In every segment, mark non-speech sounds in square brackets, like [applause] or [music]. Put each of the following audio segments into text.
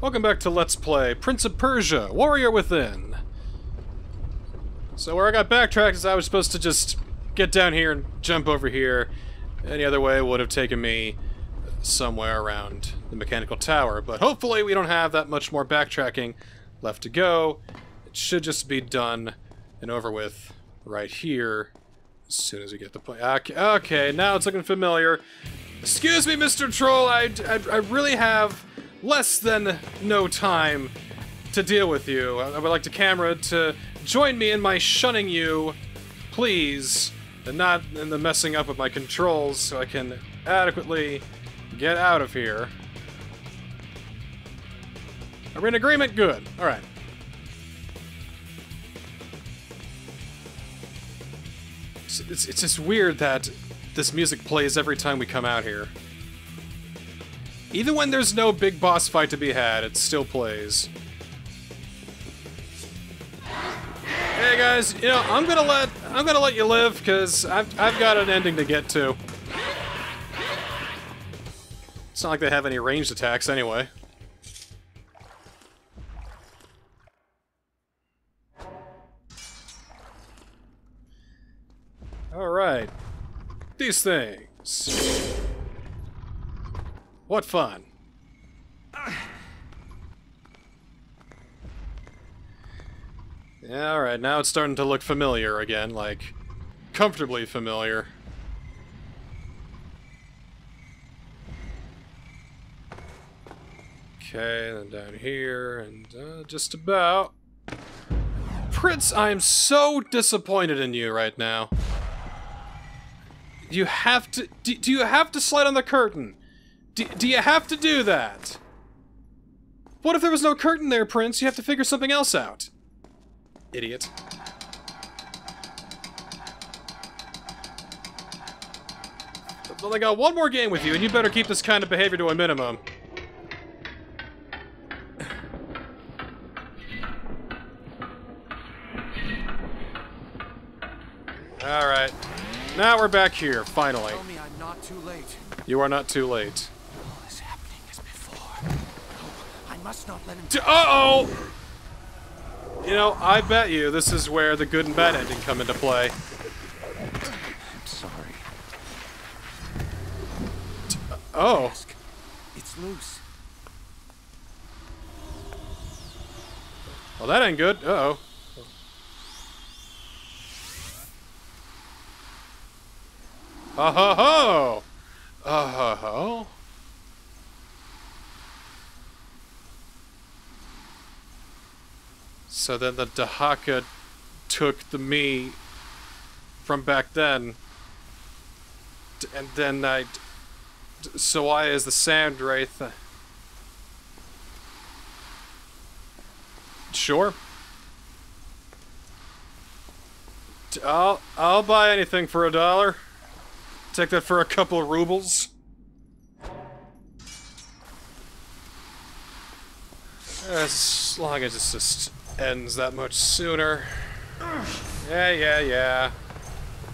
Welcome back to Let's Play Prince of Persia, Warrior Within. So where I got backtracked is I was supposed to just get down here and jump over here. Any other way would have taken me somewhere around the mechanical tower, but hopefully we don't have that much more backtracking left to go. It should just be done and over with right here as soon as we get the point. Okay, okay, now it's looking familiar. Excuse me, Mr. Troll, I, I, I really have less than no time to deal with you. I would like the camera to join me in my shunning you, please, and not in the messing up of my controls so I can adequately get out of here. Are we in agreement? Good. Alright. It's, it's, it's just weird that this music plays every time we come out here. Even when there's no big boss fight to be had, it still plays. Hey guys, you know, I'm gonna let I'm gonna let you live because I've I've got an ending to get to. It's not like they have any ranged attacks anyway. Alright. These things. What fun. Yeah, alright, now it's starting to look familiar again, like, comfortably familiar. Okay, then down here, and uh, just about. Prince, I am so disappointed in you right now. You have to. Do, do you have to slide on the curtain? Do, do you have to do that? What if there was no curtain there, Prince? You have to figure something else out. Idiot. Well, I got one more game with you, and you better keep this kind of behavior to a minimum. Alright. Now we're back here, finally. Tell me I'm not too late. You are not too late. All is happening as before. No, I must not let him. Uh-oh! You know, I bet you this is where the good and bad ending come into play. I'm sorry. Oh. It's loose. Well, that ain't good. Uh-oh. Oh ho ho! Oh ho ho! So then the Dahaka took the me from back then, and then I. So I, as the Sand Wraith. uh, Sure. I'll I'll buy anything for a dollar. Take that for a couple of rubles. As long as it's just ends that much sooner. Yeah, yeah, yeah.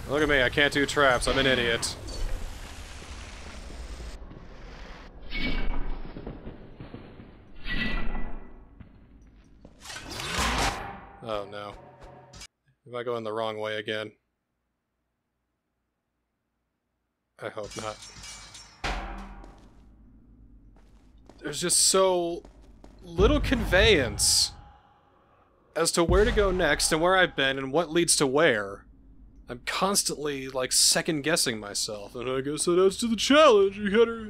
Look at me, I can't do traps, I'm an idiot. Oh no. Am I going the wrong way again? I hope not. There's just so little conveyance as to where to go next and where I've been and what leads to where. I'm constantly like second guessing myself, and I guess that adds to the challenge. You gotta,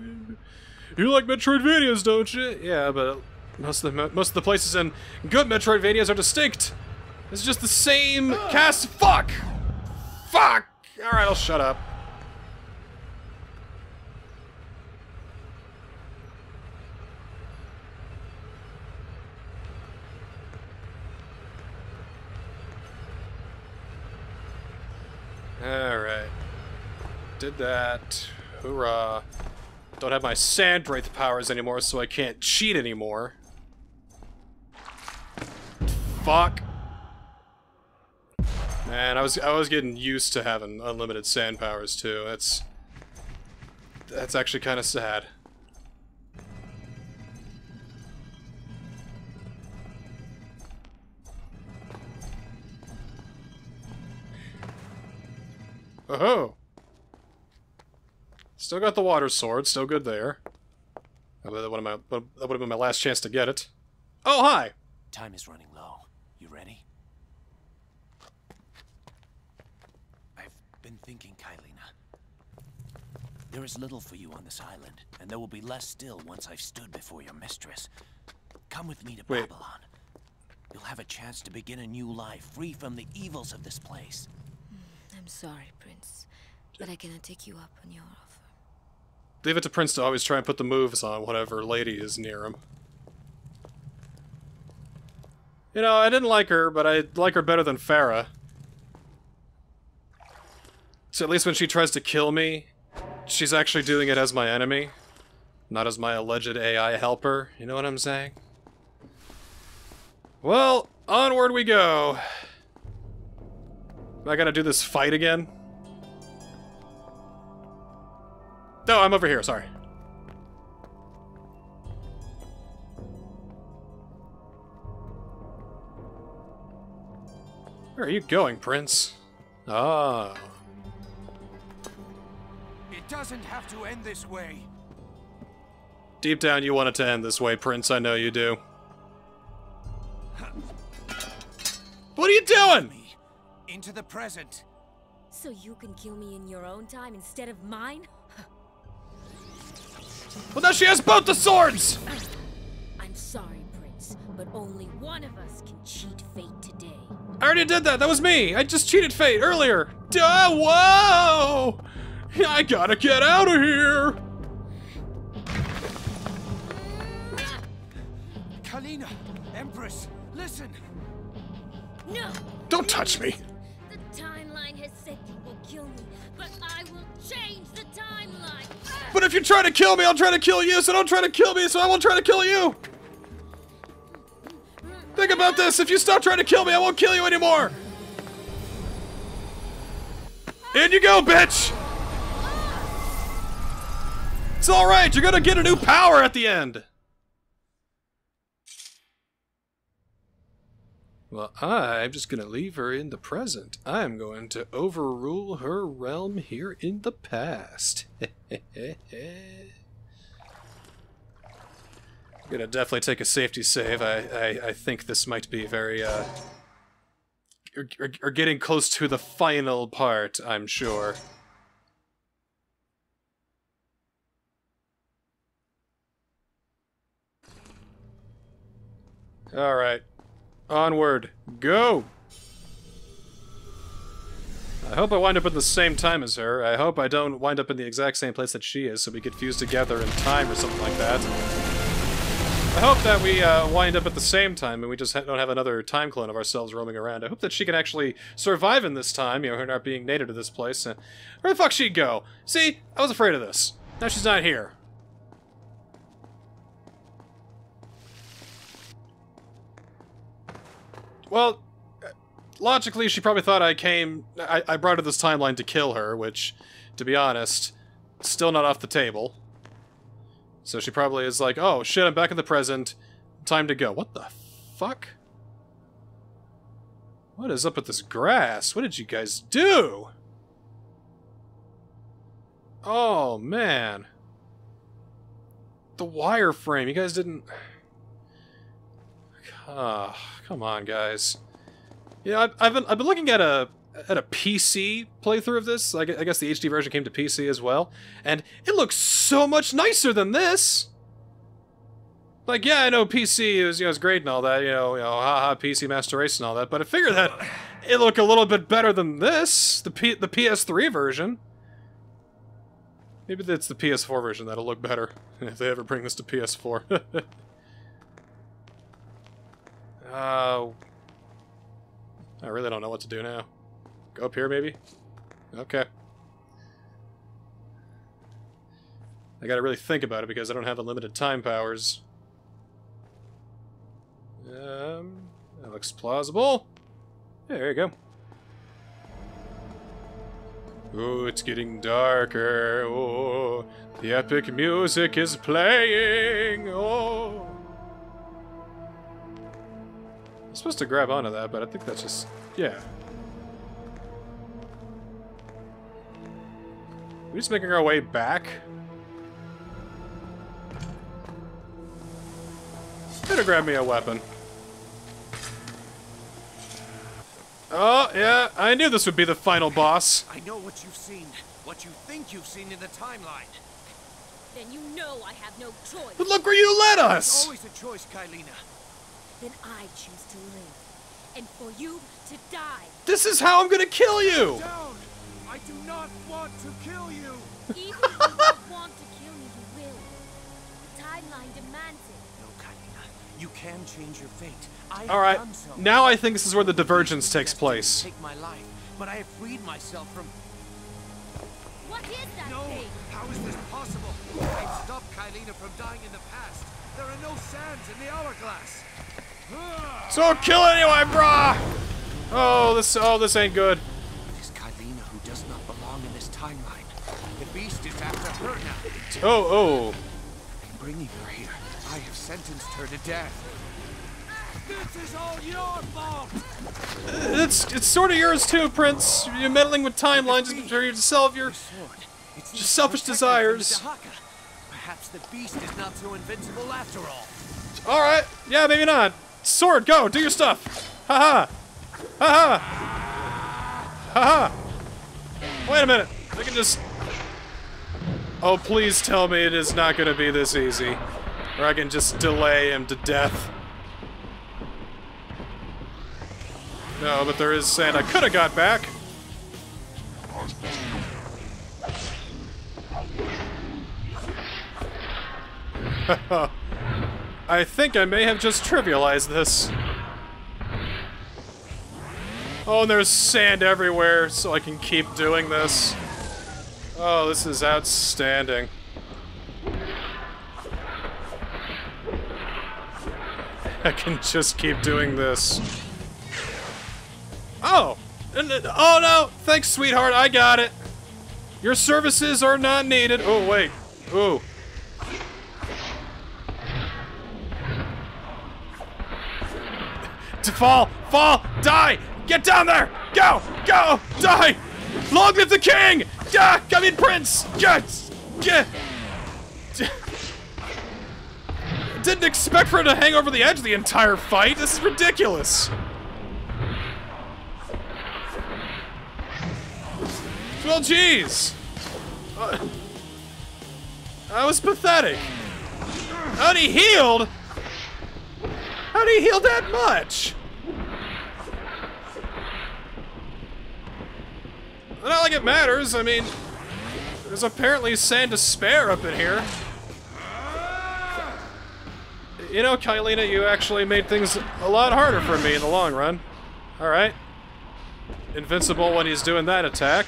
you like Metroidvanias, don't you? Yeah, but most of the most of the places in good Metroidvanias are distinct. It's just the same ah. cast. Fuck, fuck. All right, I'll shut up. Alright. Did that. Hoorah. Don't have my Sand Wraith powers anymore, so I can't cheat anymore. Fuck. Man, I was I was getting used to having unlimited sand powers too. That's that's actually kind of sad. Oh. Still got the water sword. Still good there. That would have my, that would have been my last chance to get it. Oh, hi! Time is running low. You ready? I've been thinking, Kaileena. There is little for you on this island, and there will be less still once I've stood before your mistress. Come with me to Wait. Babylon. You'll have a chance to begin a new life, free from the evils of this place. I'm sorry, Prince, but I cannot take you up on your offer. Leave it to Prince to always try and put the moves on whatever lady is near him. You know, I didn't like her, but I like her better than Farah. So at least when she tries to kill me, she's actually doing it as my enemy, not as my alleged AI helper. You know what I'm saying? Well, onward we go. Am I gotta do this fight again? No, I'm over here, sorry. Where are you going, Prince? Ah. It doesn't have to end this way. Deep down, you want it to end this way, Prince. I know you do. What are you doing? Me into the present. So you can kill me in your own time instead of mine? [laughs] Well, now she has both the swords! [sighs] I'm sorry, Prince, but only one of us can cheat fate today. I already did that. That was me. I just cheated fate earlier. Duh, whoa! I gotta get out of here. Kaileena, Empress, listen. No! Don't touch me. Will kill me, but I will change the timeline! But if you try to kill me, I'll try to kill you. So don't try to kill me. So I won't try to kill you. Think about this. If you stop trying to kill me, I won't kill you anymore. In you go, bitch. It's all right. You're gonna get a new power at the end. Well, I'm just gonna leave her in the present. I'm going to overrule her realm here in the past. I'm [laughs] gonna definitely take a safety save. I, I, I think this might be very, uh... Getting close to the final part, I'm sure. Alright. Onward. Go! I hope I wind up at the same time as her. I hope I don't wind up in the exact same place that she is, so we get fused together in time or something like that. I hope that we uh, wind up at the same time and we just ha don't have another time clone of ourselves roaming around. I hope that she can actually survive in this time, you know, her not being native to this place. Uh, where the fuck she'd go? See, I was afraid of this. Now she's not here. Well, uh, logically, she probably thought I came. I, I brought her this timeline to kill her, which, to be honest, still not off the table. So she probably is like, oh shit, I'm back in the present. Time to go. What the fuck? What is up with this grass? What did you guys do? Oh, man. The wireframe. You guys didn't... Ah, come on, guys. Yeah, I've, I've, been, I've been looking at a at a PC playthrough of this. I I guess the HD version came to PC as well, and it looks so much nicer than this. Like, yeah, I know PC is you know is great and all that, you know, you know, haha, PC Master Race and all that, but I figured that [sighs] it looked a little bit better than this, the P the PS3 version. Maybe that's the PS4 version that'll look better [laughs] if they ever bring this to PS4. [laughs] uh, I really don't know what to do now. Go up here, maybe? Okay. I gotta really think about it because I don't have unlimited time powers. Um, that looks plausible. Yeah, there you go. Oh, it's getting darker. Oh, the epic music is playing. Oh. I'm supposed to grab onto that, but I think that's just... Yeah. We're just making our way back? Better grab me a weapon. Oh, yeah, I knew this would be the final boss. I know what you've seen, what you think you've seen in the timeline. Then you know I have no choice. But look where you led It's us! always a choice, Kaileena. Then I choose to live. And for you to die. This is how I'm gonna kill you! Down! I do not want to kill you! Even if you don't want to kill me, you will. The timeline demands it. No, Kaileena. You can change your fate. I have Alright, done so. now I think this is where the divergence takes place. Take my life, but I have freed myself from. What is that No! thing? How is this possible? I've stopped Kaileena from dying in the past. There are no sands in the hourglass. So kill anyway, brah! Oh, this oh this ain't good. It is Kaileena who does not belong in this timeline. The beast is after her now. Oh, oh. In bringing her here, I have sentenced her to death. This is all your fault! It's it's sort of yours too, Prince. You're meddling with timelines just for yourself. Your Sword. Just selfish to protect her from the desires. Dahaka. Perhaps the beast is not so invincible after all. all right, yeah, maybe not. Sword, go, do your stuff. Ha ha, ha ha, ha ha. Wait a minute. I can just. Oh, please tell me it is not going to be this easy, or I can just delay him to death. No, but there is sand I could have got back. [laughs] I think I may have just trivialized this. Oh, and there's sand everywhere, so I can keep doing this. Oh, this is outstanding. [laughs] I can just keep doing this. Oh! and- uh, Oh no! Thanks, sweetheart, I got it! Your services are not needed. Oh, wait. Ooh. Fall! Fall! Die! Get down there! Go! Go! Die! Long live the king! Yeah! I mean, prince! Yes! Get! Didn't expect for her to hang over the edge the entire fight. This is ridiculous. Well, jeez. Uh, that was pathetic. How'd he healed? How'd he heal that much? Not like it matters. I mean, there's apparently sand to spare up in here. You know, Kaileena, you actually made things a lot harder for me in the long run. Alright. Invincible when he's doing that attack.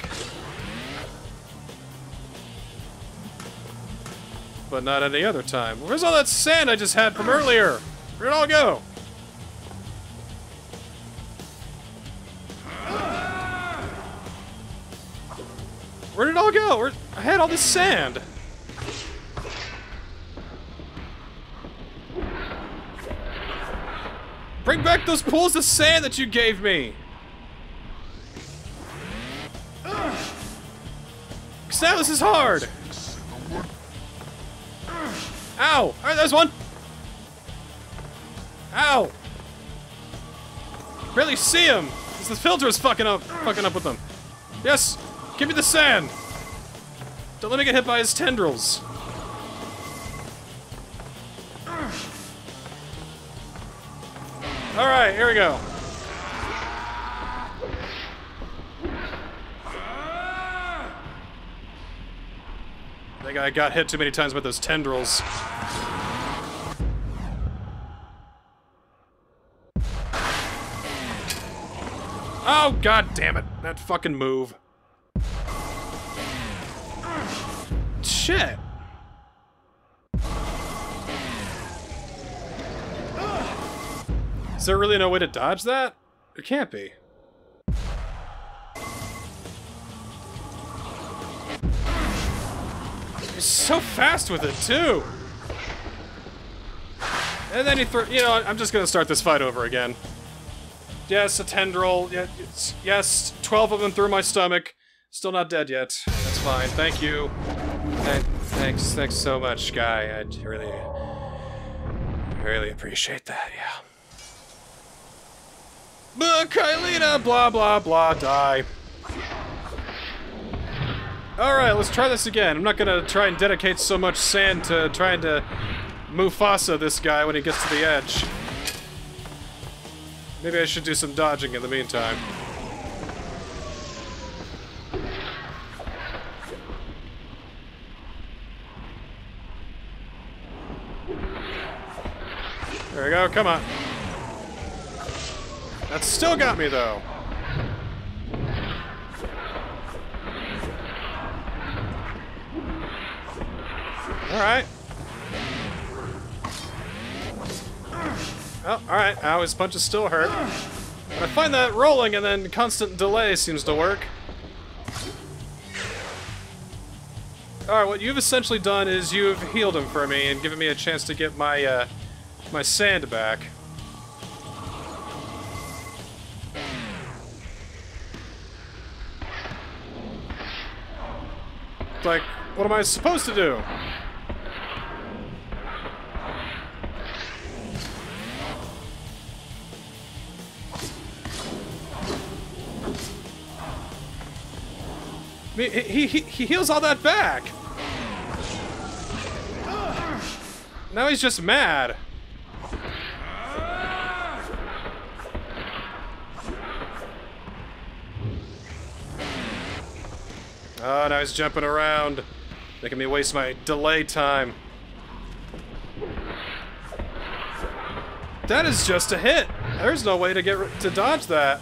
But not any other time. Where's all that sand I just had from earlier? Where'd it all go? Where did it all go? Where I had all this sand. Bring back those pools of sand that you gave me. Cause now this is hard. Ow! Alright, there's one! Ow! Barely see him! Because the filter is fucking up fucking up with them. Yes! Give me the sand! Don't let me get hit by his tendrils. Alright, here we go. I think I got hit too many times by those tendrils. Oh, god damn it. That fucking move. Shit. Is there really no way to dodge that? There can't be. He's so fast with it, too! And then he throw. You know, I'm just gonna start this fight over again. Yes, a tendril. Yes, 12 of them through my stomach. Still not dead yet. That's fine. Thank you. Th thanks, thanks so much, Guy. I really, really appreciate that. Yeah. But Kaileena, blah blah blah, die. Alright, let's try this again. I'm not gonna try and dedicate so much sand to trying to Mufasa this guy when he gets to the edge. Maybe I should do some dodging in the meantime. There we go, come on. That still got me, though. Alright. Oh, alright. Ow, his punches still hurt. I find that rolling and then constant delay seems to work. Alright, what you've essentially done is you've healed him for me and given me a chance to get my, uh, my sand back. Like, what am I supposed to do? He, he, he, he heals all that back! Now he's just mad. Oh, now he's jumping around, making me waste my delay time. That is just a hit. There's no way to get to dodge that.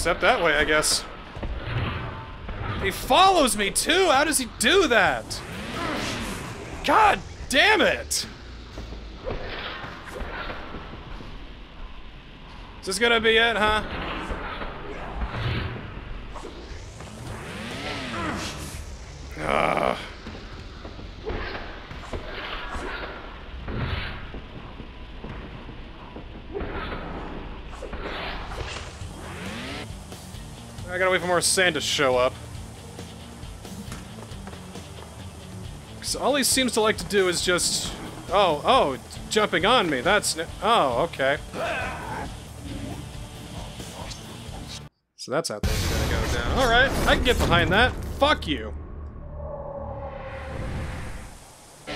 Except that way, I guess. He follows me too. How does he do that? God damn it! Is this gonna be it, huh? To show up. Because all he seems to like to do is just... Oh, oh, jumping on me. That's... Oh, okay. So that's how things are gonna go down. Alright, I can get behind that. Fuck you.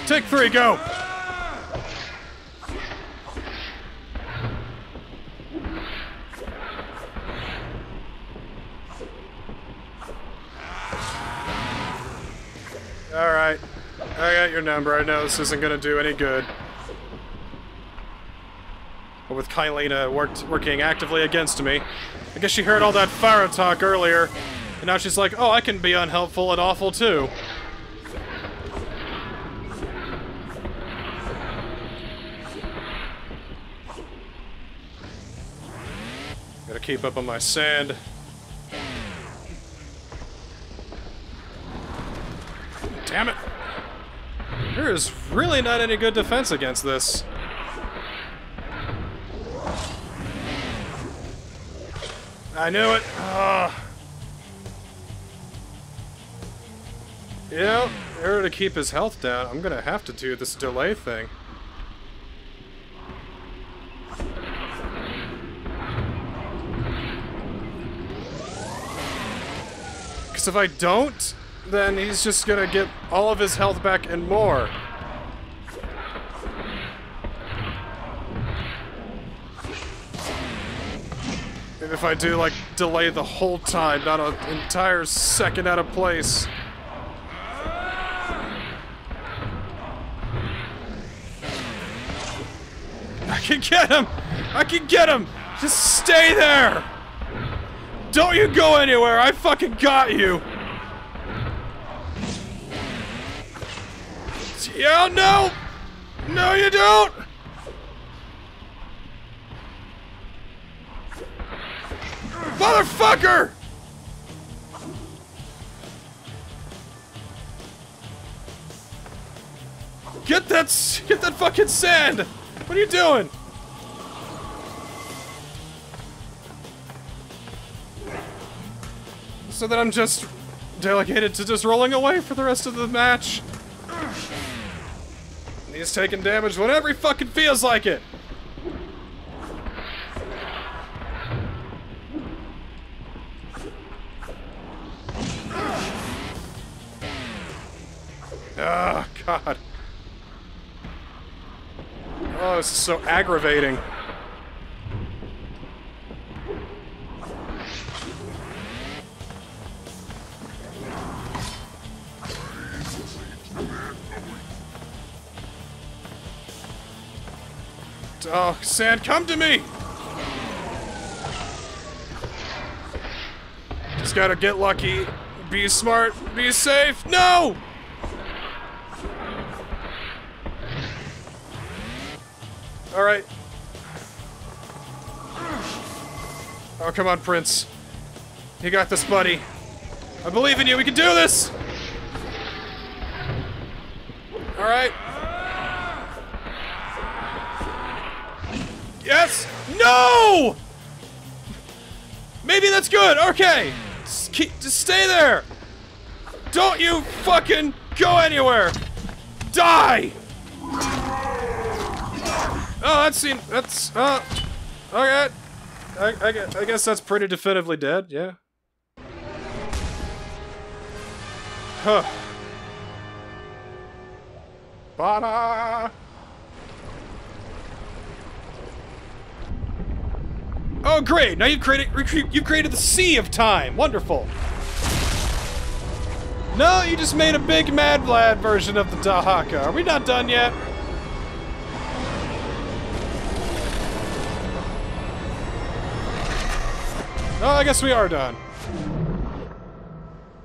Take three, go! Alright. I got your number. I know this isn't gonna do any good. But with Kaileena worked, working actively against me, I guess she heard all that fire talk earlier, and now she's like, oh, I can be unhelpful and awful too. Gotta keep up on my sand. Damn it! There is really not any good defense against this. I knew it. Ah. You know, in order to keep his health down, I'm gonna have to do this delay thing. Because if I don't, then he's just gonna get all of his health back and more. And if I do, like, delay the whole time, not an entire second out of place. I can get him! I can get him! Just stay there! Don't you go anywhere! I fucking got you! Yeah, no! No, you don't! Motherfucker! Get that, get that fucking sand! What are you doing? So that I'm just delegated to just rolling away for the rest of the match. And he's taking damage whenever he fucking feels like it. Oh, God. Oh, this is so aggravating. Oh, Sand, come to me! Just gotta get lucky. Be smart. Be safe. No! Alright. Oh, come on, Prince. You got this, buddy. I believe in you. We can do this! Alright. Good. Okay. Just, keep, just stay there. Don't you fucking go anywhere. Die! Oh, that seemed. That's. Uh. Okay. I, I, I guess that's pretty definitively dead, yeah. Huh. Bana! Oh, great! Now you've created you've created the Sea of Time. Wonderful. No, you just made a big Mad Vlad version of the Dahaka. Are we not done yet? Oh, I guess we are done.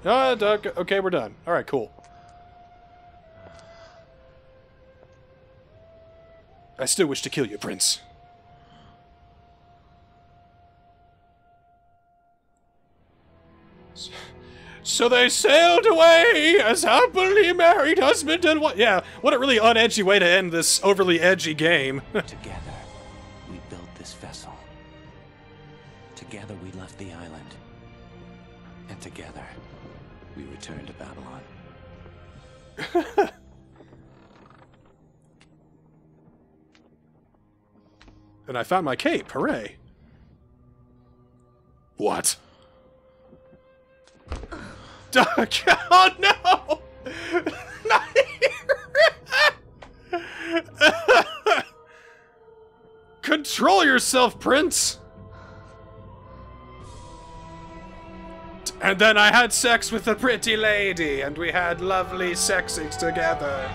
Uh, okay, we're done. All right, cool. I still wish to kill you, Prince. So they sailed away as happily married husband and what? Yeah, what a really unedgy way to end this overly edgy game. [laughs] Together, we built this vessel. Together, we left the island. And together, we returned to Babylon. [laughs] and I found my cape. Hooray! What? [laughs] oh no! [laughs] Not here! [laughs] Control yourself, Prince! And then I had sex with a pretty lady, and we had lovely sexings together.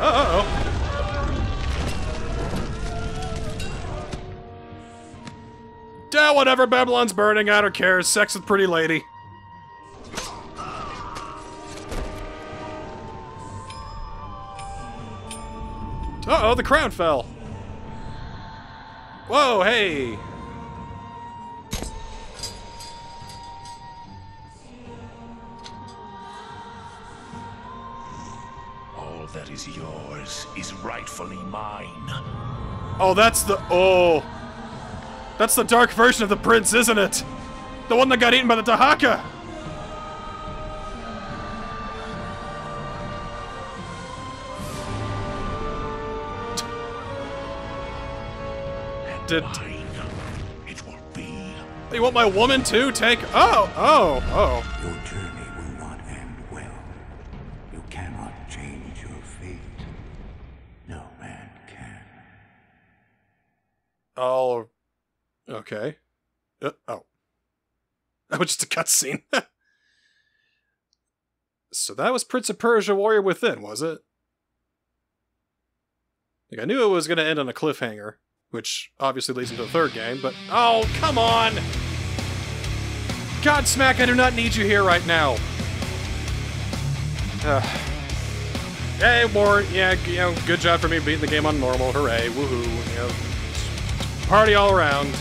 Uh oh. Whatever, Babylon's burning, I don't care. Sex with pretty lady. Uh-oh, the crown fell. Whoa, hey. All that is yours is rightfully mine. Oh, that's the... Oh. That's the dark version of the prince, isn't it? The one that got eaten by the Dahaka! Did- it will be. You want my woman too? Take... Oh, oh, oh. Your journey will not end well. You cannot change your fate. No man can. Oh. Okay. Uh, oh. [laughs] That was just a cutscene. [laughs] so that was Prince of Persia Warrior Within, was it? Like, I knew it was going to end on a cliffhanger, which obviously leads into the third game, but. Oh, come on! Godsmack, I do not need you here right now. Uh, [sighs] hey, Warren, yeah, you know, good job for me beating the game on normal. Hooray, woohoo, you know. Party all around.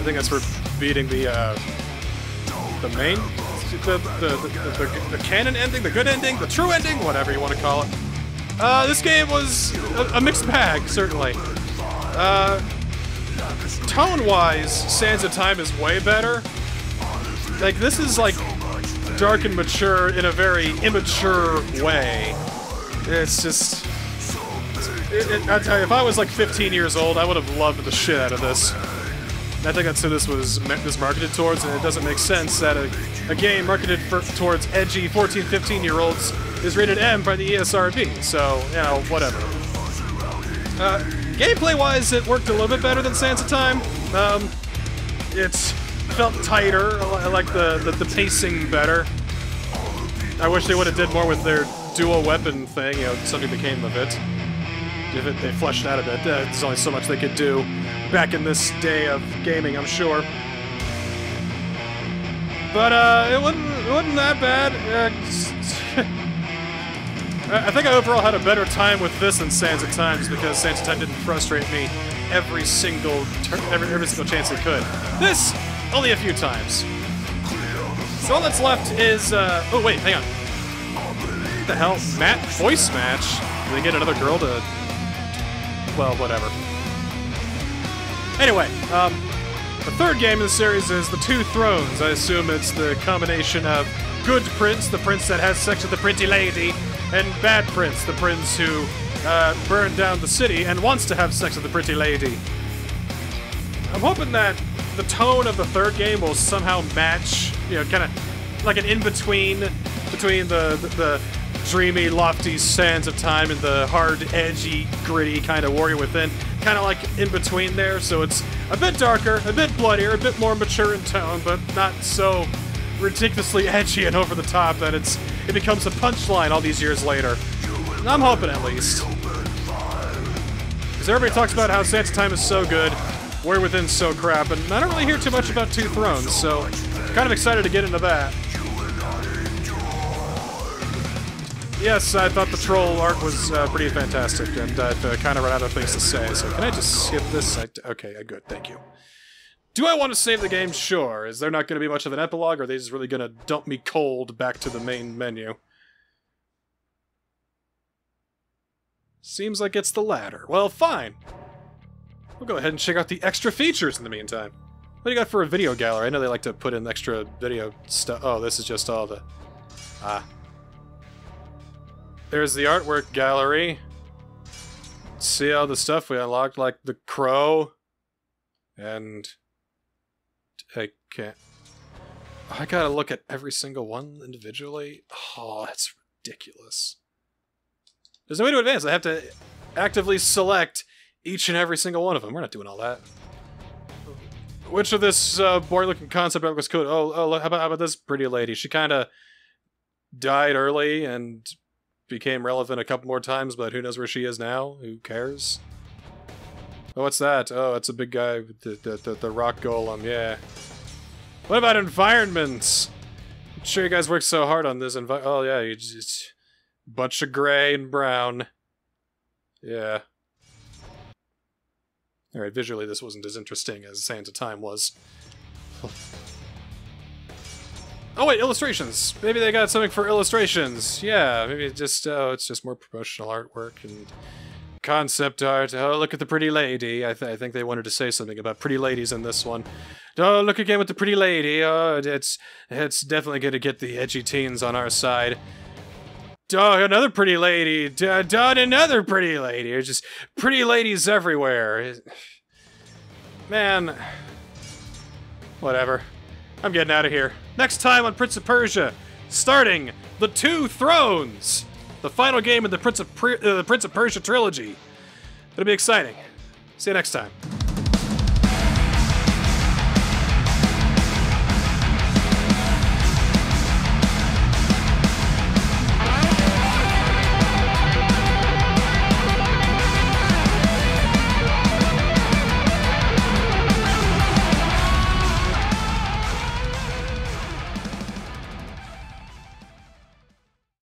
I think that's for beating the uh, the main, the the, the, the, the canon ending, the good ending, the true ending, whatever you want to call it. Uh, this game was a, a mixed bag, certainly. Uh, tone-wise, Sands of Time is way better. Like, this is, like, dark and mature in a very immature way. It's just... It, it, I tell you, if I was like 15 years old, I would have loved the shit out of this. I think that's who this was was marketed towards, and it doesn't make sense that a, a game marketed for, towards edgy 14, 15 year olds is rated M by the ESRB. So, you know, whatever. Uh, gameplay wise, it worked a little bit better than Sands of Time. Um, it felt tighter. I like the, the, the pacing better. I wish they would have did more with their dual weapon thing. You know, something became of it if it, they fleshed out a bit. Uh, there's only so much they could do back in this day of gaming, I'm sure. But uh, it wasn't it wasn't that bad. Uh, [laughs] I think I overall had a better time with this than Sands of Times because Sands of Time didn't frustrate me every single every every single chance it could. This only a few times. So all that's left is uh, oh wait, hang on. What the hell? Matt voice match? Did they get another girl to well, whatever. Anyway, um, the third game in the series is The Two Thrones. I assume it's the combination of Good Prince, the prince that has sex with the pretty lady, and Bad Prince, the prince who uh, burned down the city and wants to have sex with the pretty lady. I'm hoping that the tone of the third game will somehow match, you know, kind of like an in-between between the, the, the dreamy, lofty sands of time and the hard, edgy, gritty kind of warrior within. Kind of like in between there, so it's a bit darker, a bit bloodier, a bit more mature in tone, but not so ridiculously [laughs] edgy and over the top that it's it becomes a punchline all these years later. I'm hoping at least. Because everybody talks about how Sands of Time is so good, Warrior Within's so crap, and I don't really hear too much about Two Thrones, so kind of excited to get into that. Yes, I thought the troll arc was uh, pretty fantastic, and I've uh, kind of run out of things to say, so can I just skip this? I, okay, uh, good, thank you. Do I want to save the game? Sure. Is there not going to be much of an epilogue, or are they just really going to dump me cold back to the main menu? Seems like it's the latter. Well, fine. We'll go ahead and check out the extra features in the meantime. What do you got for a video gallery? I know they like to put in extra video stuff. Oh, this is just all the... Ah. There's the artwork gallery. See all the stuff we unlocked, like the crow. And... I can't... I gotta look at every single one individually? Oh, that's ridiculous. There's no way to advance. I have to actively select each and every single one of them. We're not doing all that. Which of this uh, boring-looking concept art was cool? Oh, oh, how about, how about this pretty lady? She kind of died early and became relevant a couple more times, but who knows where she is now? Who cares? Oh, what's that? Oh, it's a big guy, the, the, the, the rock golem, yeah. What about environments? I'm sure you guys worked so hard on this envi- Oh, yeah, you just... Bunch of gray and brown. Yeah. Alright, visually this wasn't as interesting as of Time was. Oh wait, illustrations. Maybe they got something for illustrations. Yeah, maybe just oh, it's just more promotional artwork and concept art. Oh, look at the pretty lady. I, th I think they wanted to say something about pretty ladies in this one. Oh, look again with the pretty lady. Oh, it's it's definitely going to get the edgy teens on our side. Oh, another pretty lady. Done another pretty lady. There's just pretty ladies everywhere. [sighs] Man. Whatever. I'm getting out of here. Next time on Prince of Persia, starting The Two Thrones, the final game in the Prince of, uh, the Prince of Persia trilogy. It'll be exciting. See you next time.